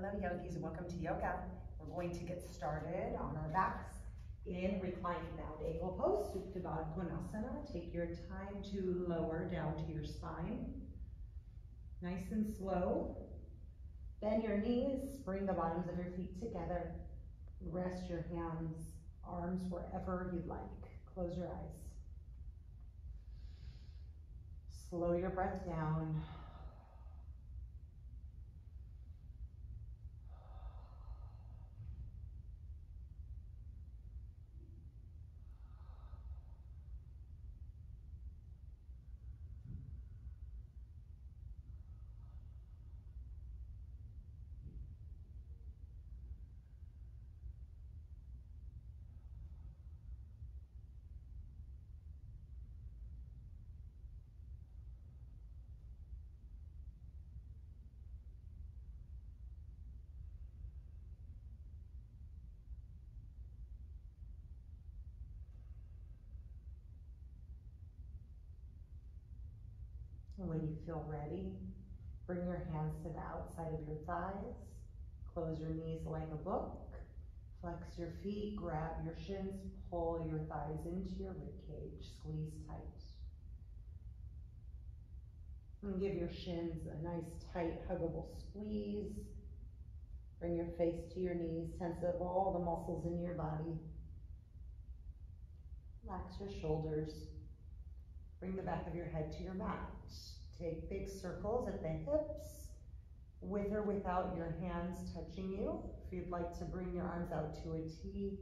Hello yogis welcome to yoga. We're going to get started on our backs in reclining now. Eagle pose, Supta Baddha Konasana. Take your time to lower down to your spine. Nice and slow. Bend your knees, bring the bottoms of your feet together. Rest your hands, arms wherever you'd like. Close your eyes. Slow your breath down. When you feel ready, bring your hands to the outside of your thighs. Close your knees like a book. Flex your feet, grab your shins, pull your thighs into your ribcage, squeeze tight. And give your shins a nice tight huggable squeeze. Bring your face to your knees, sense of all the muscles in your body. Relax your shoulders. Bring the back of your head to your mat. Take big circles at the hips, with or without your hands touching you. If you'd like to bring your arms out to a T,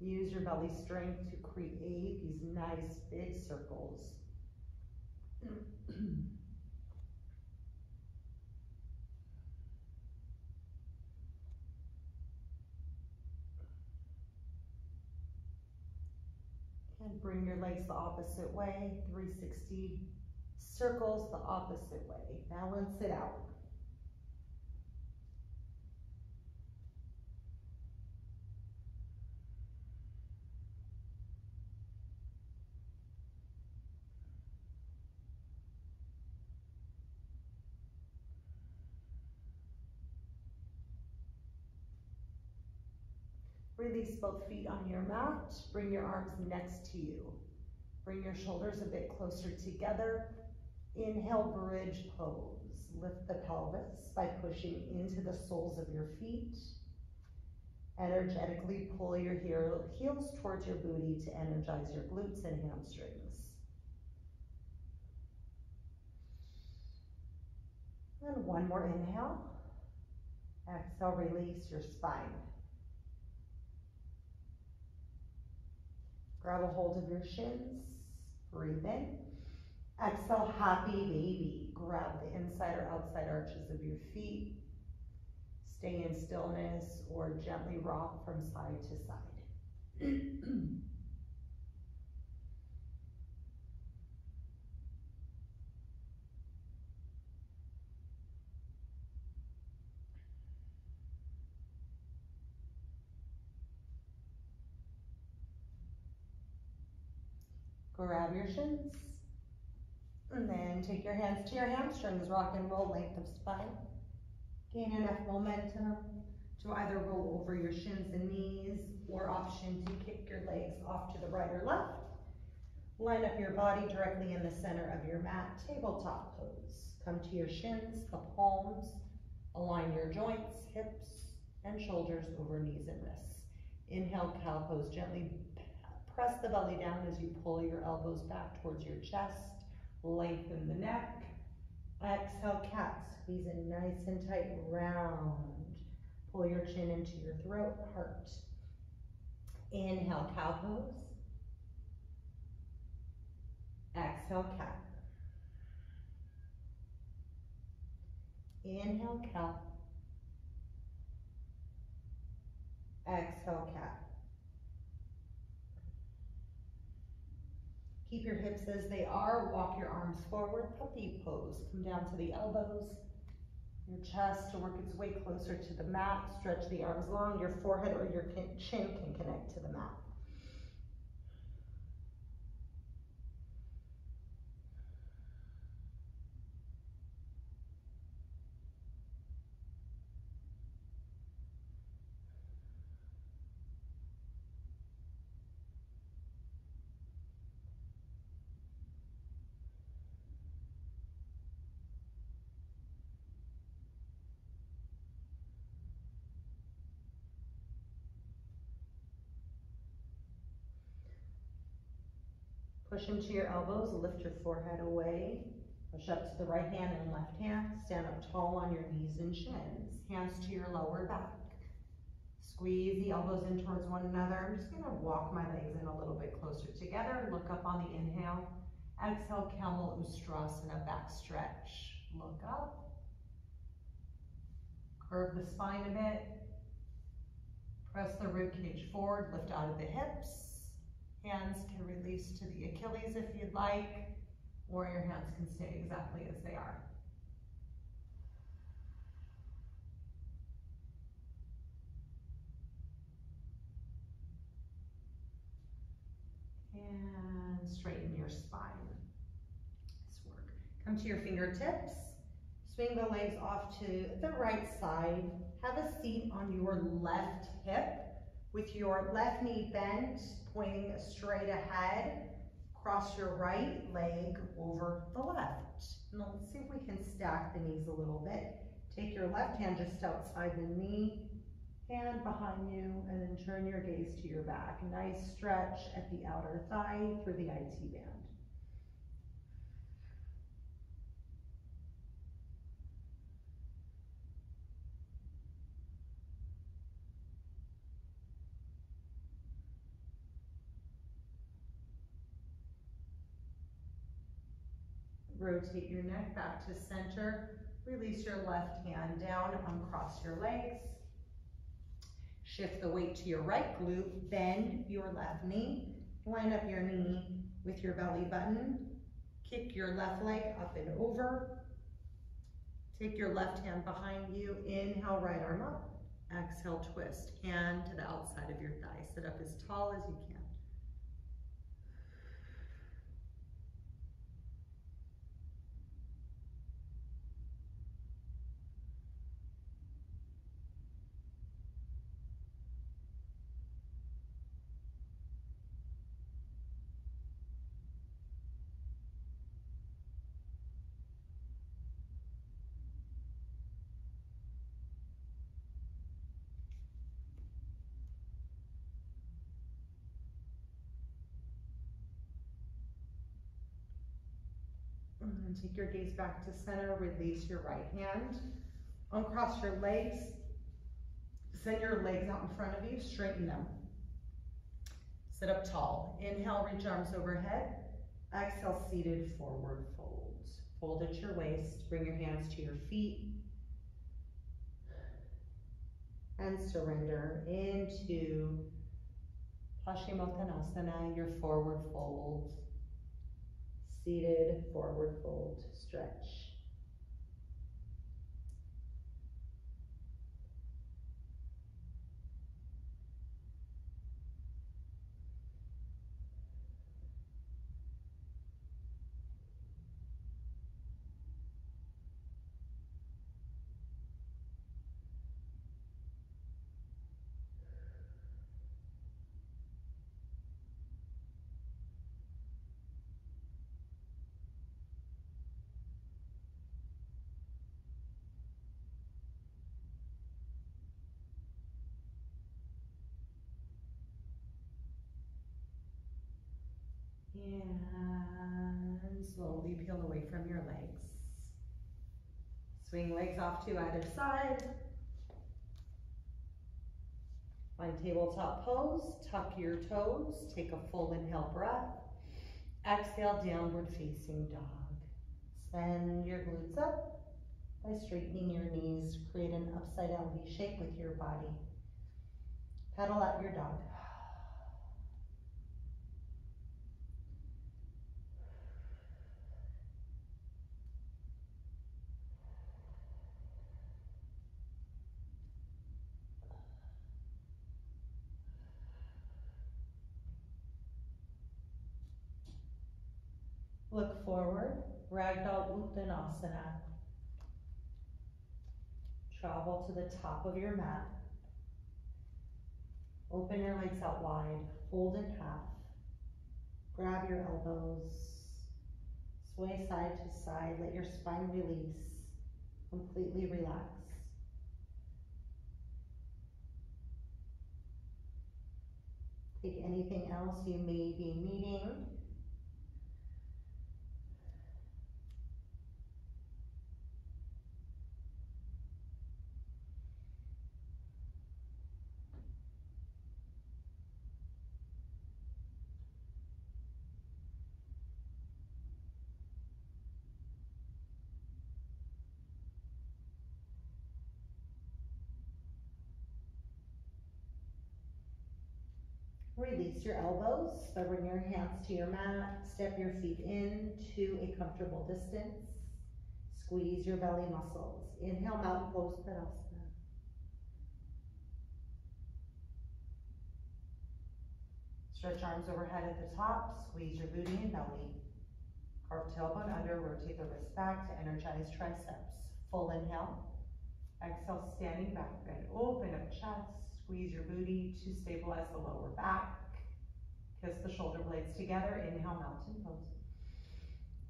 use your belly strength to create these nice big circles. And bring your legs the opposite way, 360 circles the opposite way. Balance it out. Release both feet on your mat. Bring your arms next to you. Bring your shoulders a bit closer together. Inhale, bridge pose. Lift the pelvis by pushing into the soles of your feet. Energetically pull your heels towards your booty to energize your glutes and hamstrings. And one more inhale. Exhale, release your spine. Grab a hold of your shins. Breathe in. Exhale, happy baby. Grab the inside or outside arches of your feet. Stay in stillness or gently rock from side to side. Grab your shins. And then take your hands to your hamstrings, rock and roll length of spine. Gain enough momentum to either roll over your shins and knees or option to kick your legs off to the right or left. Line up your body directly in the center of your mat, tabletop pose. Come to your shins, the palms, align your joints, hips, and shoulders over knees and wrists. Inhale, cow pose. Gently press the belly down as you pull your elbows back towards your chest. Lengthen the neck. Exhale, cat. Squeeze in nice and tight, round. Pull your chin into your throat, heart. Inhale, cow pose. Exhale, cat. Inhale, cow. Exhale, cat. Keep your hips as they are. Walk your arms forward. Puppy pose. Come down to the elbows. Your chest to work its way closer to the mat. Stretch the arms long. Your forehead or your chin can connect to the mat. Push into your elbows, lift your forehead away. Push up to the right hand and left hand. Stand up tall on your knees and shins. Hands to your lower back. Squeeze the elbows in towards one another. I'm just gonna walk my legs in a little bit closer together. Look up on the inhale. Exhale, Camel Ustrasana, back stretch. Look up. Curve the spine a bit. Press the rib cage forward, lift out of the hips. Hands can release to the Achilles if you'd like, or your hands can stay exactly as they are. And straighten your spine. Nice work. Come to your fingertips. Swing the legs off to the right side. Have a seat on your left hip with your left knee bent, pointing straight ahead. Cross your right leg over the left. Now let's see if we can stack the knees a little bit. Take your left hand just outside the knee, hand behind you, and then turn your gaze to your back. Nice stretch at the outer thigh through the IT band. Rotate your neck back to center. Release your left hand down, uncross your legs. Shift the weight to your right glute, bend your left knee, line up your knee with your belly button, kick your left leg up and over. Take your left hand behind you, inhale, right arm up. Exhale, twist, hand to the outside of your thigh. Sit up as tall as you can. And take your gaze back to center, release your right hand. Uncross your legs. Send your legs out in front of you, straighten them. Sit up tall. Inhale, reach arms overhead. Exhale, seated forward fold. Fold at your waist, bring your hands to your feet. And surrender into Paschimottanasana, your forward fold seated forward fold stretch. And slowly peel away from your legs. Swing legs off to either side. Find tabletop pose, tuck your toes, take a full inhale breath. Exhale, downward facing dog. Send your glutes up by straightening your knees. Create an upside down V shape with your body. Pedal out your dog. Look forward, Ragdoll Uttanasana. Travel to the top of your mat. Open your legs out wide, fold in half. Grab your elbows, sway side to side, let your spine release, completely relax. Take anything else you may be needing Release your elbows by bringing your hands to your mat. Step your feet in to a comfortable distance. Squeeze your belly muscles. Inhale, mountain pose, Tadasana. Stretch arms overhead at the top. Squeeze your booty and belly. Carve tailbone under. Rotate the wrist back to energize triceps. Full inhale. Exhale, standing back bend. Open up chest. Squeeze your booty to stabilize the lower back. Kiss the shoulder blades together. Inhale, mountain pose.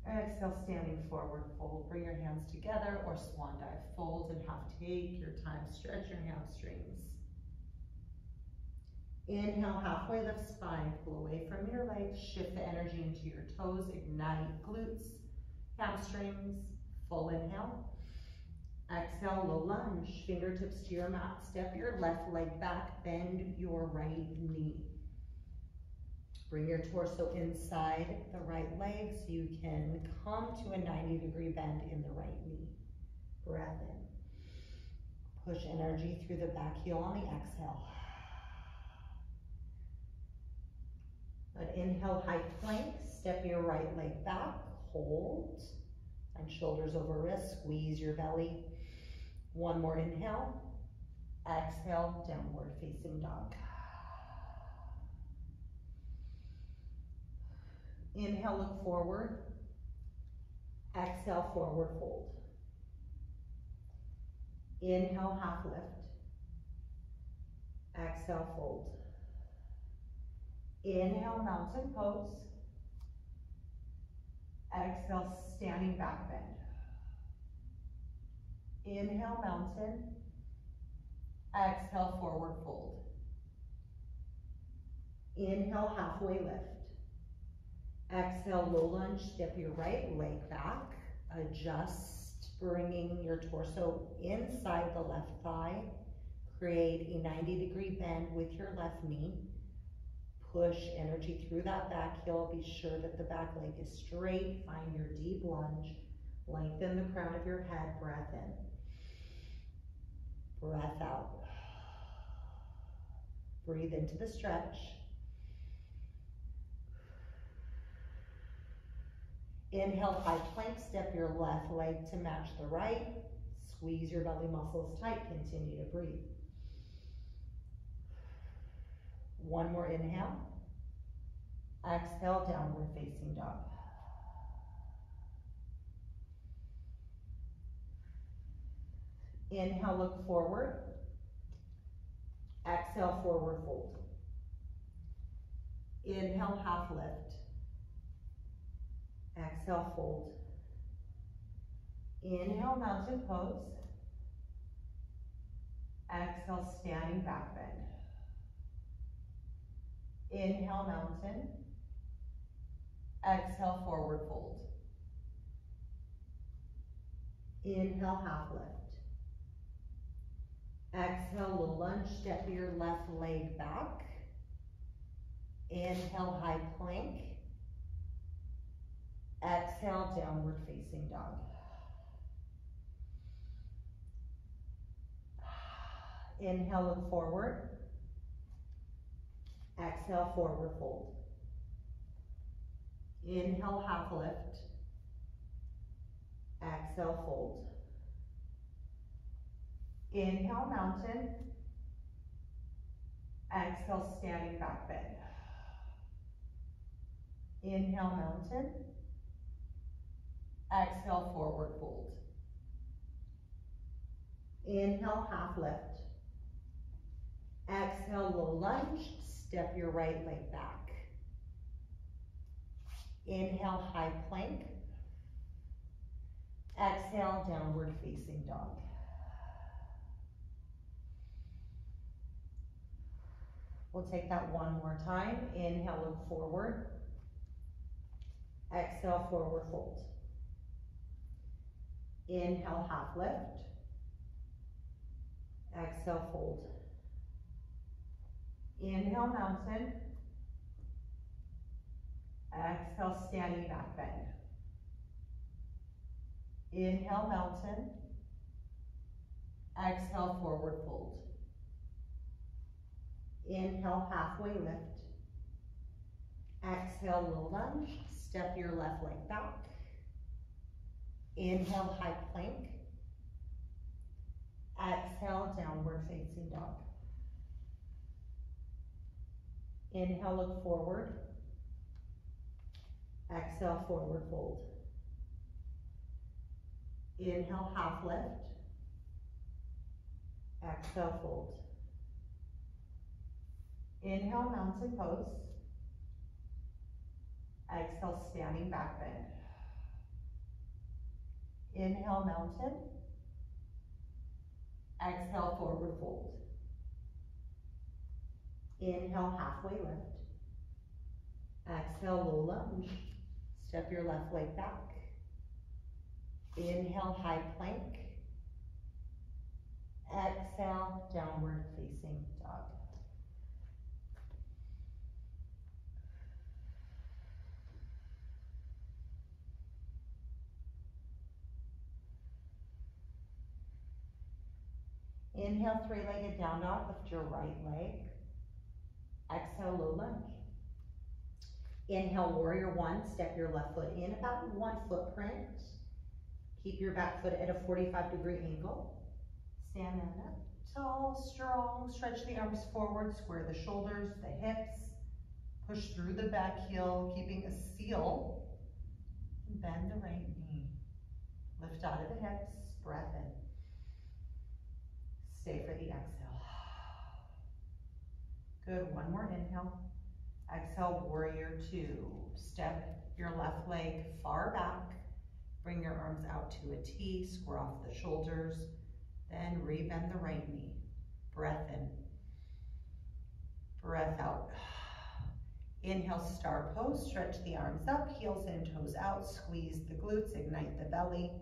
Exhale, standing forward fold. Bring your hands together or swan dive. Fold and half take your time. Stretch your hamstrings. Inhale, halfway lift spine. Pull away from your legs. Shift the energy into your toes. Ignite glutes, hamstrings. Full inhale. Exhale, low lunge, fingertips to your mat. Step your left leg back, bend your right knee. Bring your torso inside the right leg so you can come to a 90 degree bend in the right knee. Breath in. Push energy through the back heel on the exhale. An inhale, high plank. Step your right leg back, hold, and shoulders over wrists. Squeeze your belly. One more inhale. Exhale, downward facing dog. Inhale, look forward. Exhale, forward fold. Inhale, half lift. Exhale, fold. Inhale, mountain pose. Exhale, standing back bend. Inhale, mountain. Exhale, forward fold. Inhale, halfway lift. Exhale, low lunge, step your right leg back. Adjust, bringing your torso inside the left thigh. Create a 90 degree bend with your left knee. Push energy through that back heel. Be sure that the back leg is straight. Find your deep lunge. Lengthen the crown of your head. Breath in. Breath out. Breathe into the stretch. Inhale, high plank, step your left leg to match the right. Squeeze your belly muscles tight, continue to breathe. One more inhale. Exhale, downward facing dog. Inhale, look forward. Exhale, forward fold. Inhale, half lift. Exhale, fold. Inhale, mountain pose. Exhale, standing back bend. Inhale, mountain. Exhale, forward fold. Inhale, half lift. Exhale, low lunge, step your left leg back. Inhale, high plank. Exhale, downward facing dog. Inhale, look forward. Exhale, forward fold. Inhale, half lift. Exhale, fold. Inhale, mountain. Exhale, standing back bend. Inhale, mountain. Exhale, forward fold. Inhale, half lift. Exhale, low lunge. Step your right leg back. Inhale, high plank. Exhale, downward facing dog. We'll take that one more time. Inhale, look forward. Exhale, forward fold. Inhale, half lift. Exhale, fold. Inhale, mountain. Exhale, standing back bend. Inhale, mountain. Exhale, forward fold. Inhale, halfway lift. Exhale, low lunge, step your left leg back. Inhale, high plank. Exhale, downward facing dog. Inhale, look forward. Exhale, forward fold. Inhale, half lift. Exhale, fold. Inhale, mountain pose. Exhale, standing back bend. Inhale, mountain. Exhale, forward fold. Inhale, halfway lift. Exhale, low lunge. Step your left leg back. Inhale, high plank. Exhale, downward facing dog. Inhale, three-legged down dog, lift your right leg. Exhale, low lunge. Inhale, warrior one, step your left foot in about one footprint. Keep your back foot at a 45 degree angle. Stand up, tall, strong, stretch the arms forward, square the shoulders, the hips. Push through the back heel, keeping a seal. Bend the right knee. Lift out of the hips, breath in. Stay for the exhale. Good, one more inhale. Exhale, warrior two. Step your left leg far back. Bring your arms out to a T, square off the shoulders. Then rebend the right knee. Breath in. Breath out. Inhale, star pose. Stretch the arms up, heels in, toes out. Squeeze the glutes, ignite the belly.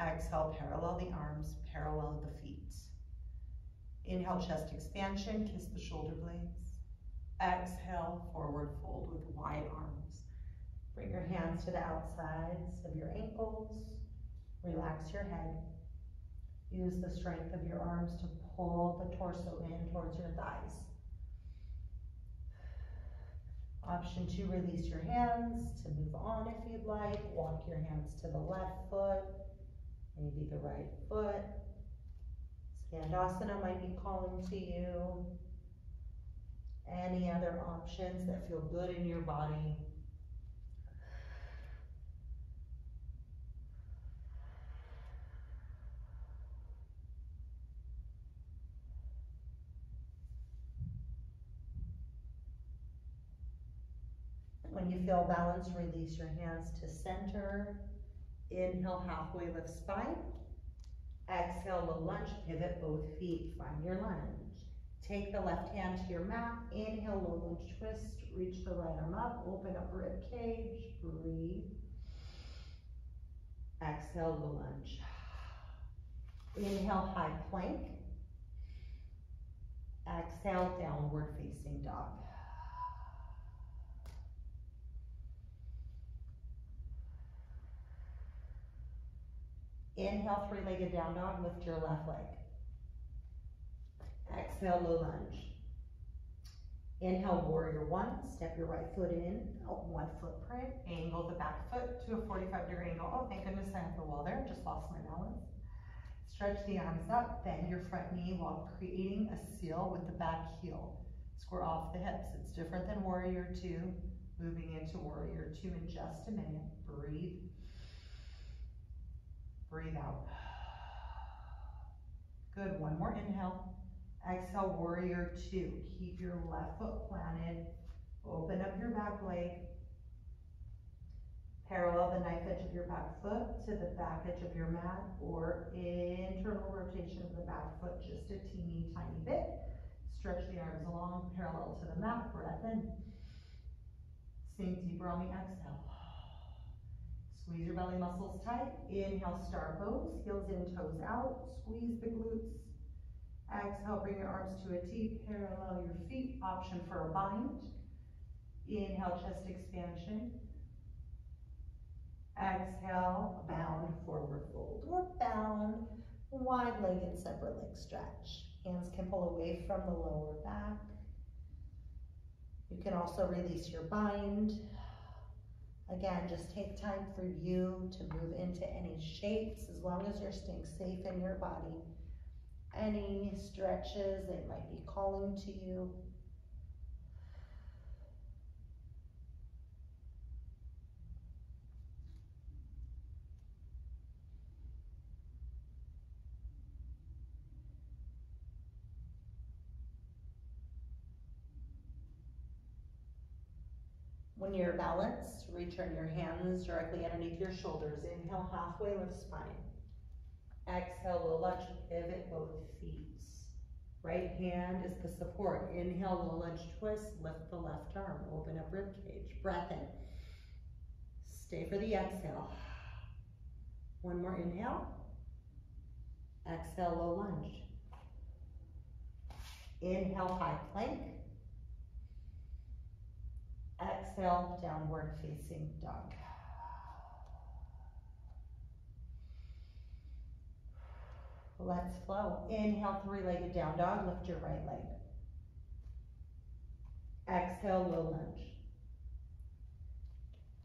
Exhale, parallel the arms, parallel the feet. Inhale, chest expansion, kiss the shoulder blades. Exhale, forward fold with wide arms. Bring your hands to the outsides of your ankles. Relax your head. Use the strength of your arms to pull the torso in towards your thighs. Option two, release your hands to move on if you'd like. Walk your hands to the left foot, maybe the right foot. Skandasana might be calling to you. Any other options that feel good in your body. When you feel balanced, release your hands to center. Inhale, halfway lift spine. Exhale, low lunge, pivot both feet, find your lunge. Take the left hand to your mat, inhale, low lunge twist, reach the right arm up, open up rib cage, breathe. Exhale, low lunge. Inhale, high plank. Exhale, downward facing dog. Inhale, three-legged down dog, lift your left leg. Exhale, low lunge. Inhale, warrior one, step your right foot in, one footprint, angle the back foot to a 45 degree angle. Oh, thank goodness I have the wall there, just lost my balance. Stretch the arms up, bend your front knee while creating a seal with the back heel. Square off the hips. It's different than warrior two. Moving into warrior two in just a minute. Breathe Breathe out. Good, one more inhale. Exhale, warrior two. Keep your left foot planted. Open up your back leg. Parallel the knife edge of your back foot to the back edge of your mat or internal rotation of the back foot just a teeny tiny bit. Stretch the arms along parallel to the mat. Breath in. Sink deeper on the exhale. Squeeze your belly muscles tight. Inhale, star pose. Heels in, toes out. Squeeze the glutes. Exhale, bring your arms to a T. Parallel your feet. Option for a bind. Inhale, chest expansion. Exhale, bound forward fold or bound wide leg and separate leg stretch. Hands can pull away from the lower back. You can also release your bind. Again, just take time for you to move into any shapes as long as you're staying safe in your body. Any stretches that might be calling to you. When you're return your hands directly underneath your shoulders. Inhale, halfway lift spine. Exhale, low lunge, pivot both feet. Right hand is the support. Inhale, low lunge twist, lift the left arm, open up rib cage. Breath in. Stay for the exhale. One more inhale. Exhale, low lunge. Inhale, high plank. Exhale, downward facing dog. Let's flow. Inhale, three-legged down dog. Lift your right leg. Exhale, low lunge.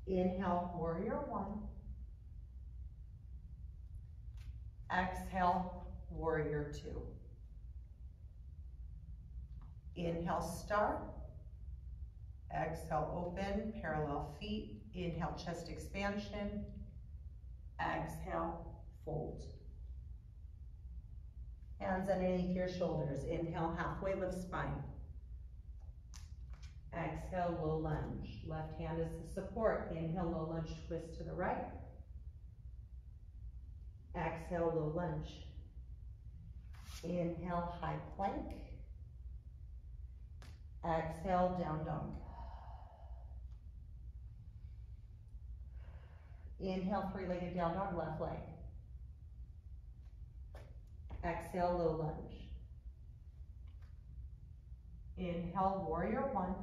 Inhale, warrior one. Exhale, warrior two. Inhale, star. Exhale, open, parallel feet. Inhale, chest expansion. Exhale, fold. Hands underneath your shoulders. Inhale, halfway lift spine. Exhale, low lunge. Left hand is the support. Inhale, low lunge, twist to the right. Exhale, low lunge. Inhale, high plank. Exhale, down dog. Inhale, three-legged down dog, left leg. Exhale, low lunge. Inhale, warrior one.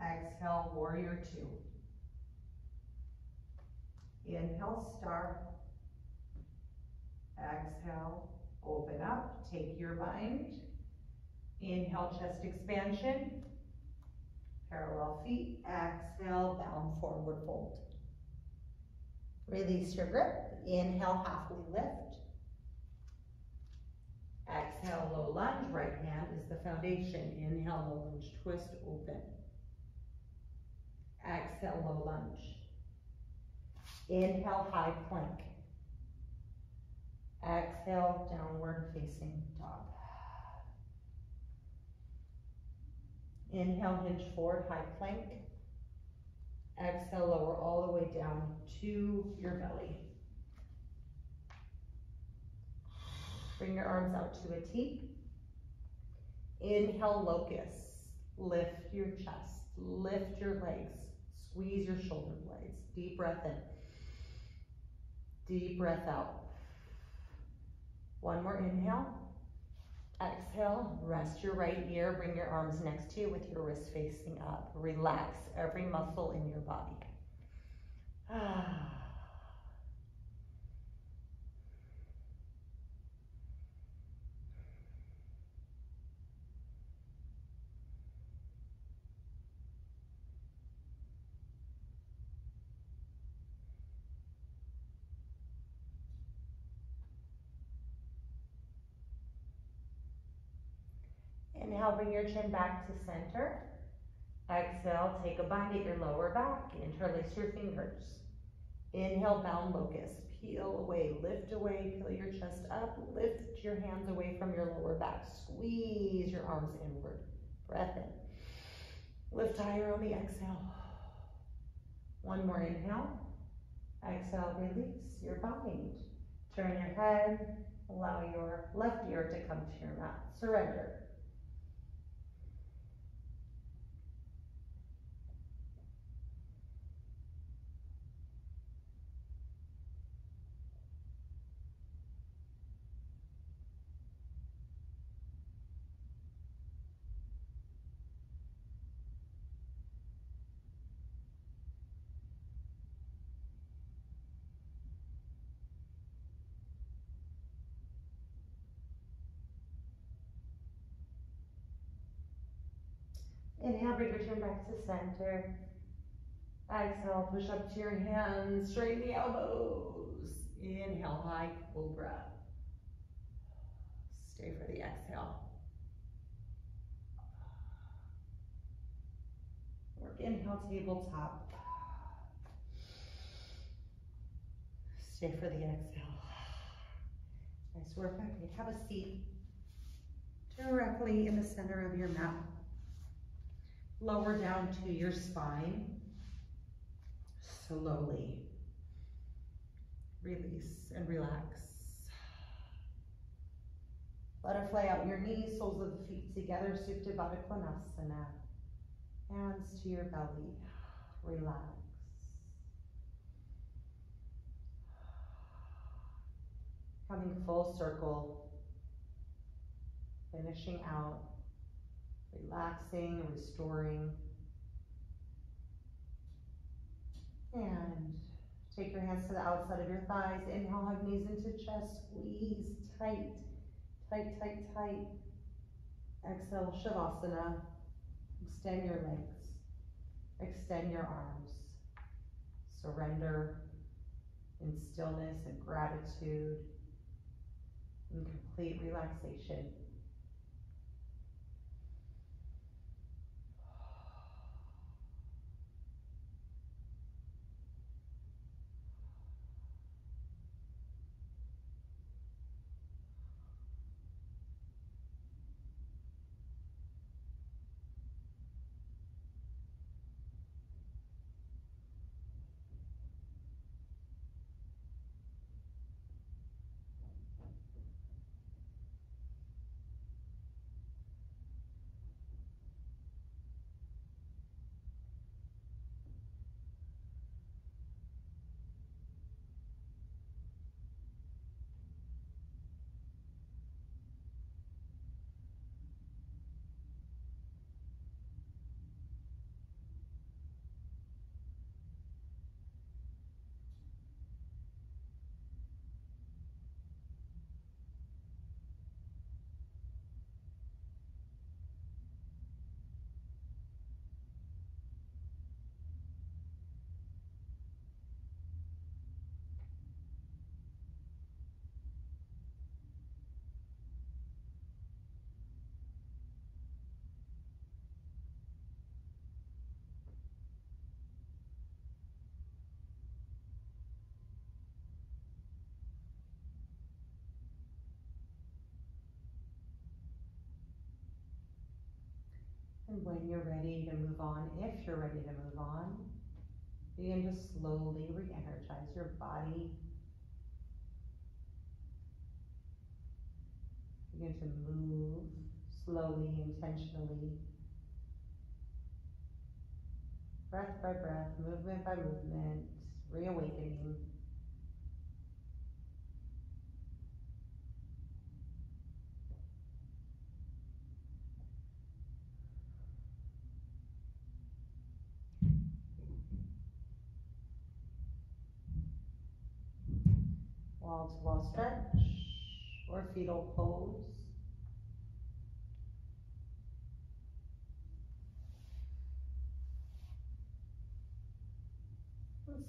Exhale, warrior two. Inhale, star. Exhale, open up, take your bind. Inhale, chest expansion. Parallel feet, exhale, bound forward fold. Release your grip, inhale, halfway lift. Exhale, low lunge, right hand is the foundation. Inhale, low lunge, twist, open. Exhale, low lunge. Inhale, high plank. Exhale, downward facing dog. Inhale, hinge forward, high plank. Exhale, lower all the way down to your belly. Bring your arms out to a T. Inhale, locust. Lift your chest, lift your legs, squeeze your shoulder blades. Deep breath in. Deep breath out. One more inhale. Exhale, rest your right ear, bring your arms next to you with your wrist facing up. Relax every muscle in your body. Ah. Inhale, bring your chin back to center. Exhale, take a bind at your lower back. Interlace your fingers. Inhale, bound locust. Peel away, lift away, peel your chest up. Lift your hands away from your lower back. Squeeze your arms inward. Breath in. Lift higher on the exhale. One more inhale. Exhale, release your bind. Turn your head. Allow your left ear to come to your mat. Surrender. Inhale, bring your chin back to center. Exhale, push up to your hands, straighten the elbows. Inhale, high cobra. Stay for the exhale. Work inhale, tabletop. Stay for the exhale. Nice work. Okay, have a seat directly in the center of your mat. Lower down to your spine. Slowly release and relax. Butterfly out your knees, soles of the feet together, Supta Baddha Konasana. Hands to your belly, relax. Coming full circle, finishing out, relaxing, and restoring. And take your hands to the outside of your thighs. Inhale, hug knees into chest, squeeze tight, tight, tight, tight. Exhale, Shavasana. Extend your legs. Extend your arms. Surrender in stillness and gratitude and complete relaxation. And when you're ready to move on, if you're ready to move on, begin to slowly re-energize your body. Begin to move slowly, intentionally. Breath by breath, movement by movement, reawakening. Wall stretch or fetal pose.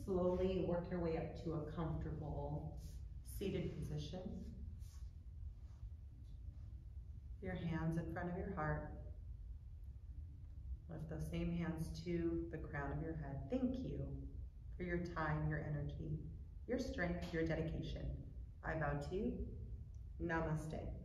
Slowly work your way up to a comfortable seated position. Your hands in front of your heart. Lift those same hands to the crown of your head. Thank you for your time, your energy your strength, your dedication. I bow to you. Namaste.